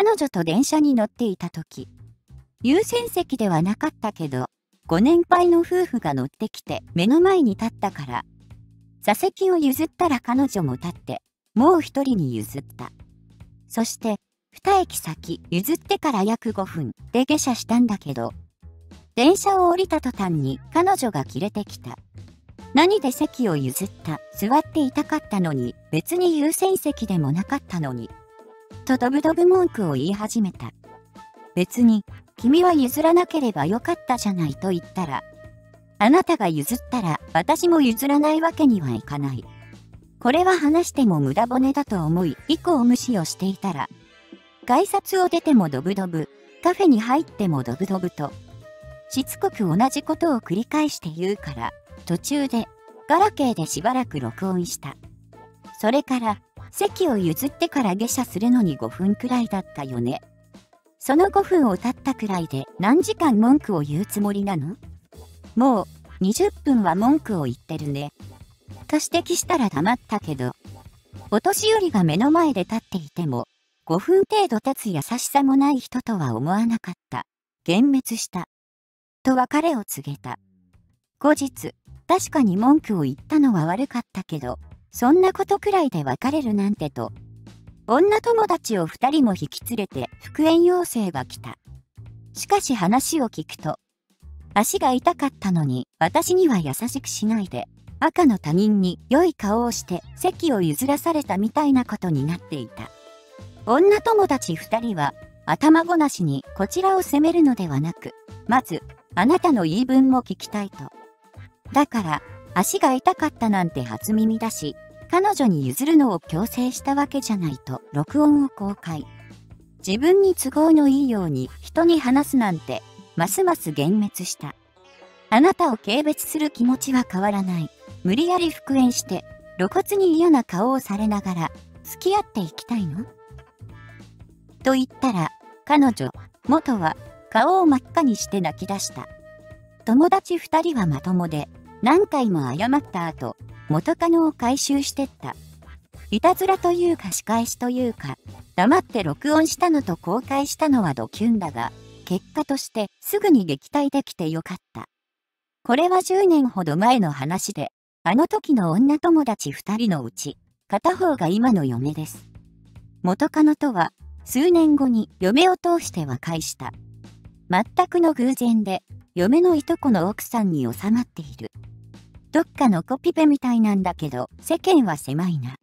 彼女と電車に乗っていた時、優先席ではなかったけど、ご年配の夫婦が乗ってきて目の前に立ったから、座席を譲ったら彼女も立って、もう一人に譲った。そして、二駅先譲ってから約5分で下車したんだけど、電車を降りた途端に彼女が切れてきた。何で席を譲った座っていたかったのに別に優先席でもなかったのに。とドブドブ文句を言い始めた。別に君は譲らなければよかったじゃないと言ったら、あなたが譲ったら私も譲らないわけにはいかない。これは話しても無駄骨だと思い以降無視をしていたら、改札を出てもドブドブ、カフェに入ってもドブドブと、しつこく同じことを繰り返して言うから、途中で、ガラケーでしばらく録音した。それから、席を譲ってから下車するのに5分くらいだったよね。その5分を経ったくらいで何時間文句を言うつもりなの？もう20分は文句を言ってるね。と指摘したら黙ったけど、お年寄りが目の前で立っていても、5分程度経つ優しさもない人とは思わなかった。幻滅した。と別れを告げた。後日、確かに文句を言ったのは悪かったけど、そんなことくらいで別れるなんてと、女友達を二人も引き連れて復縁要請が来た。しかし話を聞くと、足が痛かったのに私には優しくしないで、赤の他人に良い顔をして席を譲らされたみたいなことになっていた。女友達二人は頭ごなしにこちらを責めるのではなく、まず、あなたの言い分も聞きたいと。だから、足が痛かったなんて初耳だし、彼女に譲るのを強制したわけじゃないと録音を公開。自分に都合のいいように人に話すなんて、ますます幻滅した。あなたを軽蔑する気持ちは変わらない。無理やり復縁して、露骨に嫌な顔をされながら、付き合っていきたいの？と言ったら、彼女、元は顔を真っ赤にして泣き出した。友達二人はまともで、何回も謝った後、元カノを回収してった。いたずらというか仕返しというか、黙って録音したのと公開したのはドキュンだが、結果としてすぐに撃退できてよかった。これは10年ほど前の話で、あの時の女友達二人のうち、片方が今の嫁です。元カノとは数年後に嫁を通して和解した。全くの偶然で、嫁のいとこの奥さんに収まっている。どっかのコピペみたいなんだけど、世間は狭いな。